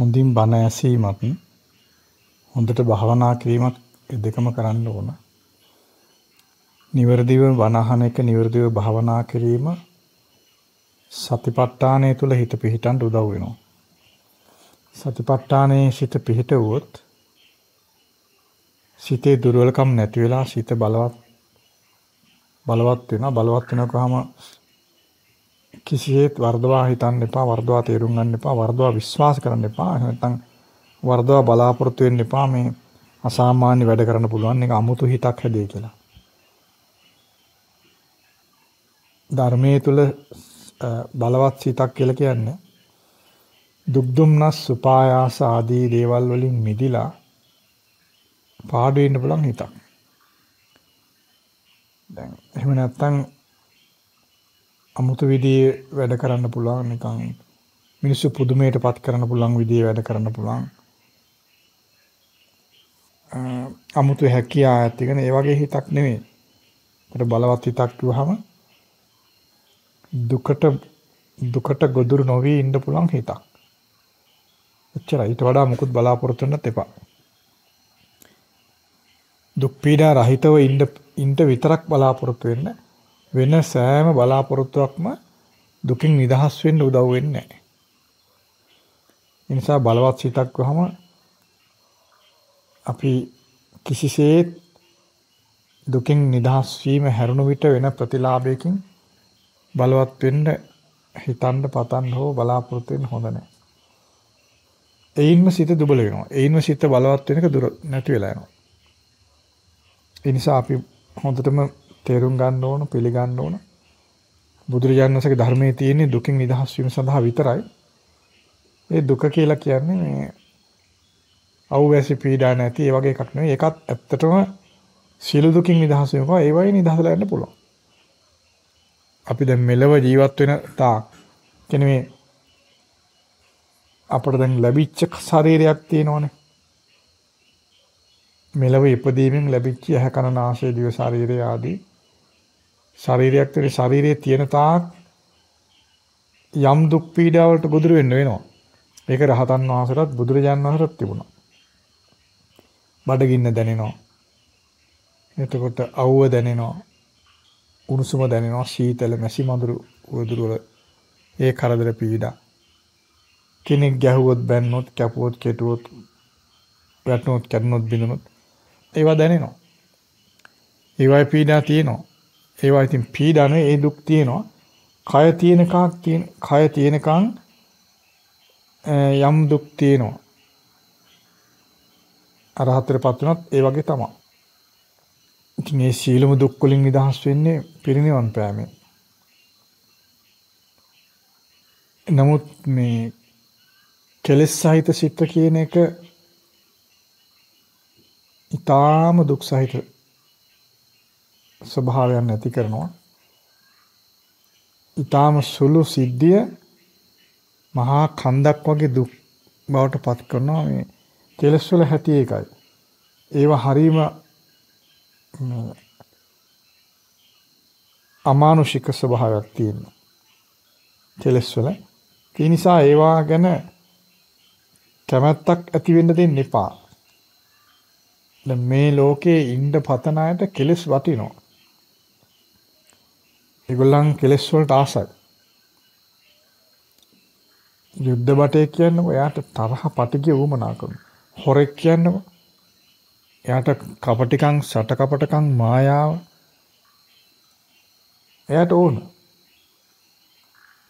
හොඳින් බණ ඇසීමත් හොඳට භාවනා කිරීමත් දෙකම කරන්න ඕන. නිවැරදිව බණ අහන එක නිවැරදිව භාවනා කිරීම සතිපට්ඨානය තුල හිත පිහිටන්න උදව් වෙනවා. සතිපට්ඨානයේ සිත පිහිටුවොත් සිතේ දුර්වලකම් නැති වෙලා සිත බලවත් බලවත් වෙනවා බලවත් වෙනකොහම කිසියෙත් වර්ධවා හිතන්න එපා වර්ධවා තේරුම් ගන්න එපා වර්ධවා විශ්වාස කරන්න එපා නැත්නම් වර්ධවා බලාපොරොත්තු වෙන්න එපා මේ අසාමාන්‍ය වැඩ කරන්න පුළුවන් එක අමුතු හිතක් හැදේ කියලා. ධර්මයේ තුල බලවත් සිතක් කියලා කියන්නේ දුක් දුම්නස් සුපායාස ආදී දේවල් වලින් මිදිලා පාඩු වෙන්න පුළුවන් හිතක්. දැන් එහෙම නැත්නම් අමුතු විදිහේ වැඩ කරන්න පුළුවන් නිකන් මිනිස්සු පුදුමයටපත් කරන්න පුළුවන් විදිහේ වැඩ කරන්න පුළුවන්. අමුතු හැකියාව ඇතිගෙන ඒ වගේ හිතක් නෙමෙයි. ඒකට බලවත් හිතක් කිව්වහම දුකට දුකට ගොදුරු නොවි ඉන්න පුළුවන් හිතක්. එච්චරයි. ඊට වඩා මුකුත් බලාපොරොත්තු වෙන්නත් එපා. දුක් පීඩා රහිතව ඉන්න ඉන්න විතරක් බලාපොරොත්තු වෙන්න වෙන සෑම බලාපොරොත්තුවක්ම දුකින් නිදහස් වෙන්න උදව් වෙන්නේ නැහැ. ඒ නිසා බලවත් සිතක් වහම අපි කිසිසේත් දුකින් නිදහස් වීම හැරුණු විට වෙන ප්‍රතිලාභයකින් බලවත් වෙන්න හිතන්න පතන්න හෝ බලාපොරොත්තු වෙන්න හොඳ නැහැ. එයින්ම සිත දුබල වෙනවා. එයින්ම සිත බලවත් වෙනක දුර නැති වෙලා යනවා. ඒ නිසා අපි හොඳටම තේරුම් ගන්න ඕන පිළිගන්න ඕන බුදුරජාණන් වහන්සේගේ ධර්මයේ තියෙන දුකින් නිදහස් වීම සඳහා විතරයි. ඒ දුක කියලා කියන්නේ මේ අවුවැසි පීඩා නැති ඒ වගේ එකක් නෙවෙයි. ඒකත් ඇත්තටම සියලු දුකින් නිදහස් වීම ඒ වගේ නිදහසලා යන්න පුළුවන්. අපි දැන් මෙලව ජීවත් වෙන තාක් කියන්නේ මේ අපට දැන් ලැබිච්ච ශරීරයක් තියෙනවනේ. මෙලව ඉපදීමෙන් ලැබිච්ච ඇහැ කන නාසය දිව ශරීරය ආදී ශරීරයක් තුළ ශරීරයේ තියෙන තාක් යම් දුක් පීඩාවලට ගොදුරු වෙන්න වෙනවා. ඒක රහතන් වහන්සේටත් බුදුරජාන් වහන්සේටත් තිබුණා. බඩගින්න දැනෙනවා. එතකොට අවුව දැනෙනවා. උණුසුම දැනෙනවා. සීතල මැසි මඳුරු උදුරු වල ඒ කරදර පීඩා. කෙනෙක් ගැහුවොත් බැන්නොත් කැපුවොත් කෙටුවොත් වැටුනොත් කැඩුනොත් බිඳුනොත් ඒවා දැනෙනවා. ඒවායි පීඩා තියෙනවා. ඒවා ඉතින් පීඩා නෙවෙයි ඒ දුක් තියෙනවා. කය තියෙනකන් තියෙන කය තියෙනකන් යම් දුක් තියෙනවා. අරහතරපත් වුණත් ඒ වගේ තමයි. ඉතින් මේ සීලම දුක් වලින් නිදහස් වෙන්නේ පිරිනිවන් පෑමෙන්. නමුත් මේ කෙලෙස් සහිත සිත කියන එක ඊටාම දුක් සහිත ස්වභාවයන් නැති කරනවා. ඊටාම සුළු සිද්ධිය මහා කන්දක් වගේ දුක් බවට පත් කරනවා මේ කෙලස් වල හැටි ඒකයි. ඒවා හරීම අමානුෂික ස්වභාවයක් තියෙනවා. කෙලස් වල. ඒ නිසා ඒවා ගැන කැමැත්තක් ඇති වෙන්න දෙන්න එපා. දැන් මේ ලෝකේ ඉන්න පතන අයට කෙලස් වටිනවා. ඒගොල්ලන් කෙලස් වලට ආසයි. යුද්ධ බටේ කියන්නේ එයාට තරහ පටිගිය වුමනා කරනවා. හොරෙක් කියන්නේ එයාට කපටිකම් සට කපටකම් මායාව එයාට ඕන.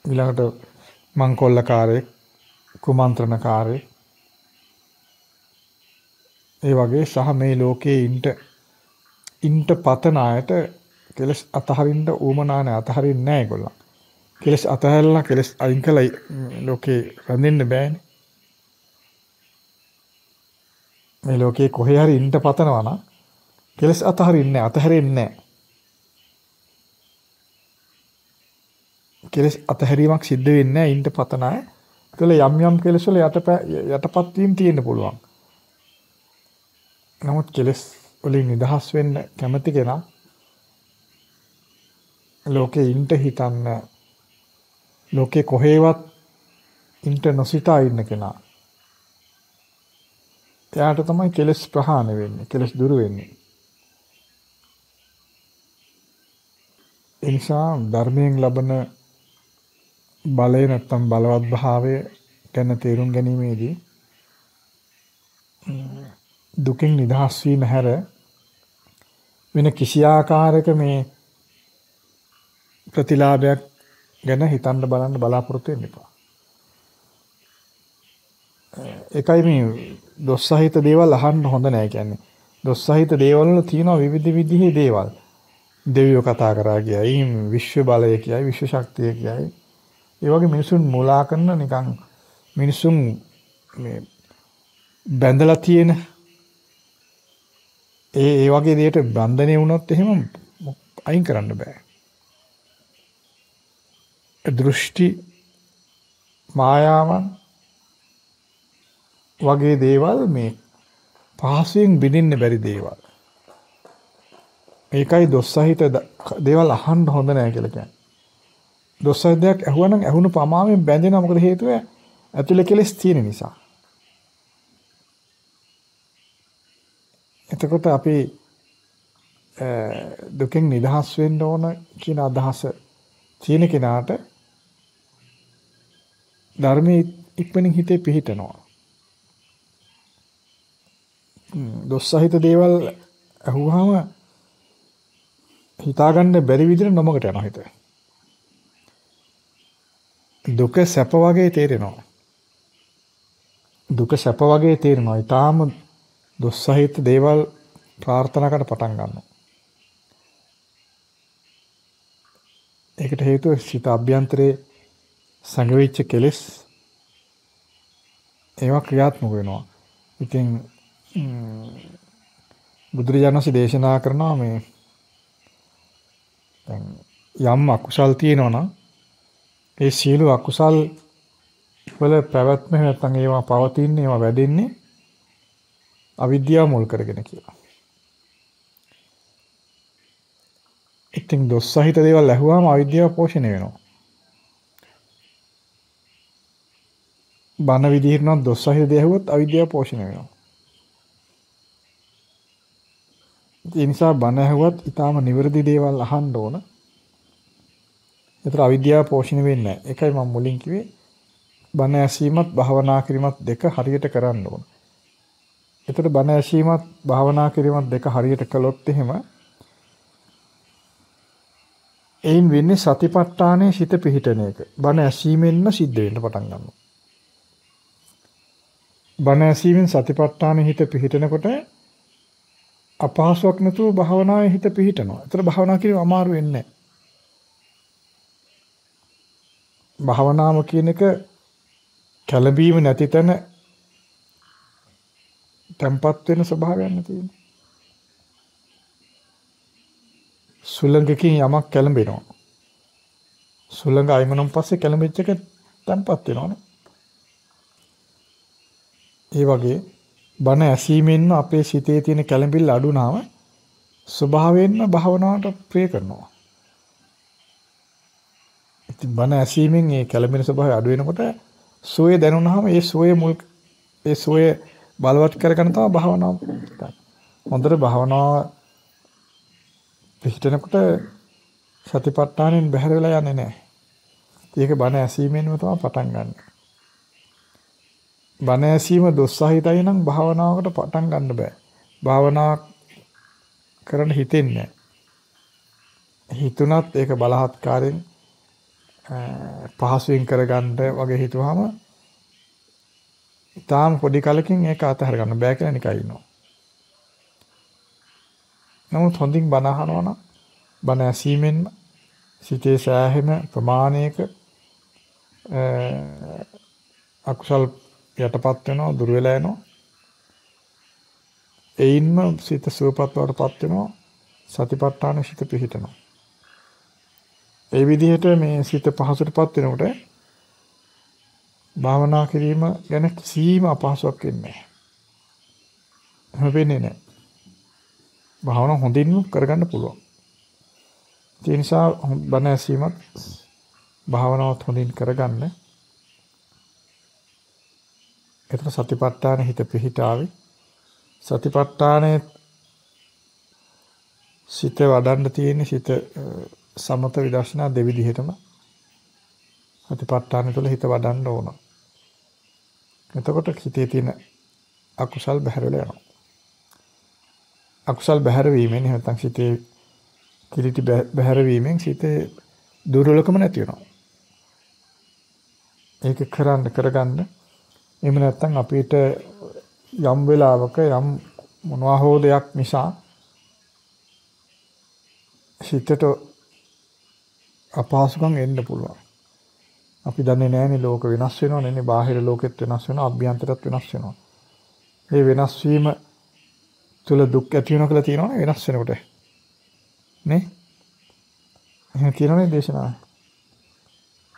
ඊළඟට මංකොල්ලකාරයෙක් කුමන්ත්‍රණකාරයෙක් ඒ වගේ සහ මේ ලෝකයේ ඉන්න ඉන්න පතන අයට කෙලස් අතහරින්න ඌමනා නැහැ අතහරින්නේ නැහැ ඒගොල්ලන්. කෙලස් අතහැරලා කෙලස් අයින් කළා ලෝකේ රැඳෙන්න බෑනේ. මේ ලෝකේ කොහේ හරි ඉන්න පතනවා නම් කෙලස් අතහරින්නේ අතහැරෙන්නේ නැහැ. කෙලස් අතහැරීමක් සිද්ධ වෙන්නේ නැහැ ඉන්න පතන අය. ඒතල යම් යම් කෙලස් වල යටපත් වීම තියෙන්න පුළුවන්. නමුත් කෙලස් වලින් නිදහස් වෙන්න කැමති කෙනා ලෝකේ ඉන්න හිතන්න ලෝකේ කොහේවත් ඉන්න නොසිතා ඉන්න කෙනා එයාට තමයි කෙලස් ප්‍රහාණය වෙන්නේ. කෙලස් දුරු වෙන්නේ. ඒ නිසා ධර්මයෙන් ලබන බලය නැත්තම් බලවත් භාවය ගැන තේරුම් ගැනීමේදී දුකින් නිදහස් වීම හැර වෙන කිසි ආකාරයක මේ ප්‍රතිලාභයක් ගැන හිතන්න බලන්න බලාපොරොත්තු වෙන්න එපා. ඒකයි මේ දොස් සහිත දේවල් අහන්න හොඳ නෑ කියන්නේ. දොස් සහිත දේවල් වල තියෙනවා විවිධ විදිහේ දේවල්. දෙවියෝ කතා කරා කියයි, විශ්ව බලය කියයි, විශ්ව ශක්තිය කියයි. ඒ වගේ මිනිසුන් මුලා කරන නිකන් මිනිසුන් මේ බැඳලා තියෙන ඒ ඒ වගේ දෙයකට බන්ධනය වුණොත් එහෙම අයින් කරන්න බෑ. දෘෂ්ටි මායාවන් වගේ දේවල් මේ පහසුවෙන් බිඳින්න බැරි දේවල්. ඒකයි දොස් සහිත දේවල් අහන්න හොඳ නෑ කියලා කියන්නේ. දොස් සහිත දෙයක් ඇහුවනම් ඇහුණු පමාවෙන් බැඳෙනවා මොකද හේතුව ඇතුලේ කෙලස් තියෙන නිසා. එතකොට අපි දුකෙන් නිදහස් වෙන්න ඕන කියන අදහස තියෙන කෙනාට ධර්මයේ ඉක්මනින් හිතේ පිහිටනවා. දොස් සහිත දේවල් අහුවාම හිතාගන්න බැරි විදිහට නොමකට යනවා හිත. දුක සැප වගේ තේරෙනවා. දුක සැප වගේ තේරෙනවා. ඊටාම දොස් සහිත දේවල් ප්‍රාර්ථනා කරන්න පටන් ගන්නවා. ඒකට හේතුව සිත අභ්‍යන්තරේ සංගවිච්ච කෙලෙස් ඒවා ක්‍රියාත්මක වෙනවා. ඉතින් බුදුරජාණන් වහන්සේ දේශනා කරනවා මේ දැන් යම් අකුසල් තියෙනවා නම් ඒ සියලු අකුසල් වල පැවැත්ම නැත්නම් ඒවා පවතින්නේ ඒවා වැඩෙන්නේ අවිද්‍යාව මුල් කරගෙන කියලා. ඉතින් දොස් සහිත දේවල් ඇහුවාම අවිද්‍යාව පෝෂණය වෙනවා. බන විදිහට නම් දොස් සහිත දේ ඇහුවොත් අවිද්‍යාව පෝෂණය වෙනවා. ඒ නිසා බන ඇහුවත් ඊටාම නිවැරදි දේවල් අහන්න ඕන. ඒතර අවිද්‍යාව පෝෂණය වෙන්නේ නැහැ. ඒකයි මම මුලින් කිව්වේ බන ඇසීමත් භාවනා කිරීමත් දෙක හරියට කරන්න ඕන. ඒතර බන ඇසීමත් භාවනා කිරීමත් දෙක හරියට කළොත් එහෙම එයින් වෙන්නේ සතිපට්ඨානයේ සිත පිහිටන එක. බන ඇසීමෙන්ම සිද්ධ වෙන්න පටන් ගන්නවා. බන ඇසීමෙන් සතිපට්ඨානයේ හිත පිහිටනකොට අපහසුයක් නැතුව භාවනාවේ හිත පිහිටනවා. ඒතර භාවනා කිරීම අමාරු වෙන්නේ නැහැ. භාවනාව කියන එක කැළඹීම නැති තැන තැම්පත් වෙන ස්වභාවයක් තියෙනවා. සුළඟකින් යමක් කැළඹෙනවා. සුළඟ අයිමනම් පස්සේ කැළඹෙච්ච එක තැම්පත් වෙනවනේ. ඒ වගේ බණ ඇසීමෙන්ම අපේ සිතේ තියෙන කැළඹිල්ල අඩු නාම ස්වභාවයෙන්ම භාවනාවට ප්‍රිය කරනවා. ඉතින් බණ ඇසීමෙන් ඒ කැළඹෙන ස්වභාවය අඩු වෙනකොට සෝය දැනුණාම ඒ සෝය මුල් ඒ සෝය බලවත් කරගන්න තමයි භාවනාව. හොඳට භාවනාව පිළිහිටනකොට සතිපට්ඨානෙන් බැහැර වෙලා යන්නේ නැහැ. ඒක බණ ඇසීමෙන්ම තමයි පටන් ගන්න. බණ ඇසීම දොස්සහිතයි නම් භාවනාවකට පටන් ගන්න බෑ. භාවනා කරන්න හිතෙන්නේ හිතුණත් ඒක බලහත්කාරයෙන් පහසුවෙන් කරගන්න වගේ හිතුවාම ඊටාම් පොඩි කලකින් ඒක අතහැර ගන්න බෑ කියලා නිකන් ඉන්නවා. නමුත් හොඳින් බණ අහනවා නම් බණ ඇසීමෙන් සිතේ සෑහෙන ප්‍රමාණයක අකුසල් යටපත් වෙනවා දුර වෙලා යනවා. එයින්ම සිත සුවපත් වඩපත් වෙනවා සතිපට්ඨාන සිත පිහිටනවා. ඒ විදිහට මේ සිත පහසුටපත් වෙනකොට භාවනා කිරීම ගැන කිසිම අපහසුයක් වෙන්නේ නැහැ. වෙන්නේ නැහැ. භාවනාව හොඳින් කරගන්න පුළුවන්. ඒ නිසා බණ ඇසීමත් භාවනාවත් හොඳින් කරගන්න. ඒතර සතිපට්ඨාන හිත පිහිටාවේ සතිපට්ඨානයේ සිත වඩන්න තියෙන සිත සමත විදර්ශනා දෙවිදිහටම සතිපට්ඨාන තුළ හිත වඩන්න ඕන. එතකොට හිතේ තියෙන අකුසල් බැහැර වෙලා යනවා. අකුසල් බැහැර වීමෙන් නැත්නම් සිතේ කිලිටි බැහැර වීමෙන් සිතේ දුර්වලකම නැති වෙනවා. ඒක කරන්න කරගන්න එහෙම නැත්නම් අපිට යම් වෙලාවක යම් මොනවා හෝ දෙයක් නිසා හිතට අපහසුකම් එන්න පුළුවන්. අපි දන්නේ නැහැනේ ලෝක වෙනස් වෙනවා නේ බාහිර ලෝකෙත් වෙනස් වෙනවා අභ්‍යන්තරත් වෙනස් වෙනවා. මේ වෙනස් වීම තුල දුක් ඇති වෙනවා කියලා තියෙනවනේ වෙනස් වෙනකොට. නේ? එහෙම කියනවනේ දේශනාව.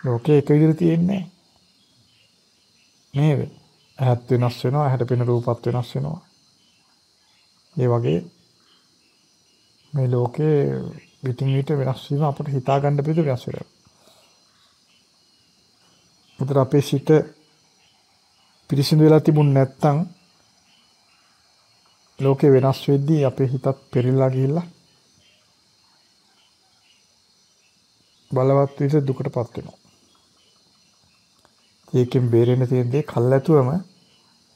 ලෝකේ එක විදිහට තියෙන්නේ නේද? ඇහත් වෙනස් වෙනවා, ඇහැට පෙනෙන රූපත් වෙනස් වෙනවා. ඒ වගේ මේ ලෝකේ විтин විට වෙනස් වීම අපට හිතා ගන්න බැරි වෙනස් වෙනවා. උතර අපේ සිත පිරිසිදු වෙලා තිබුණ නැත්නම් ලෝකේ වෙනස් වෙද්දී අපේ හිතත් පෙරිලා ගිහිල්ලා බලවත් විදිහට දුකටපත් වෙනවා. ඒකෙන් බේරෙන්න තියෙන දේ කල්ැතුවම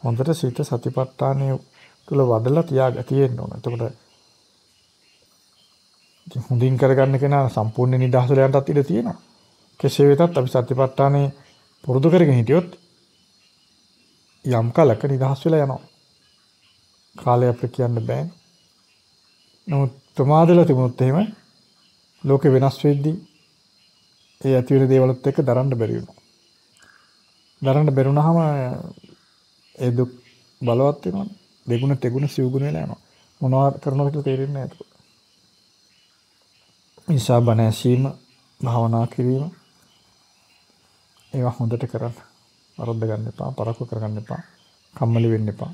හොඳට සිත සතිපට්ඨානය තුල වඩලා තියාග තියෙන්න ඕන. එතකොට හොඳින් කරගන්න කෙනා සම්පූර්ණ නිදහසට යන්නත් ඉඩ තියෙනවා. කෙසේ වෙතත් අපි සතිපට්ඨානේ පුරුදු කරගෙන හිටියොත් යම් කලක නිදහස් වෙලා යනවා. කාලය අපිට කියන්න බෑ. නමුත් ප්‍රමාදලා තිබුණොත් එහෙම ලෝකෙ වෙනස් වෙද්දී ඒ ඇති වෙන දේවලුත් එක්ක දරන්න බැරි වෙනවා. දරන්න බැරුණාම ඒ දුක් බලවත් වෙනවනේ. දෙගුණ තෙගුණ සිව්ගුණ වෙලා යනවා. මොනවා කරනවද කියලා තේරෙන්නේ නැහැ ඒක. නිසා බණ ඇසීම, භාවනා කිරීම ඒවා හොඳට කරන්න. වරද්ද ගන්න එපා, පරක්කු කරගන්න එපා, කම්මැලි වෙන්න එපා.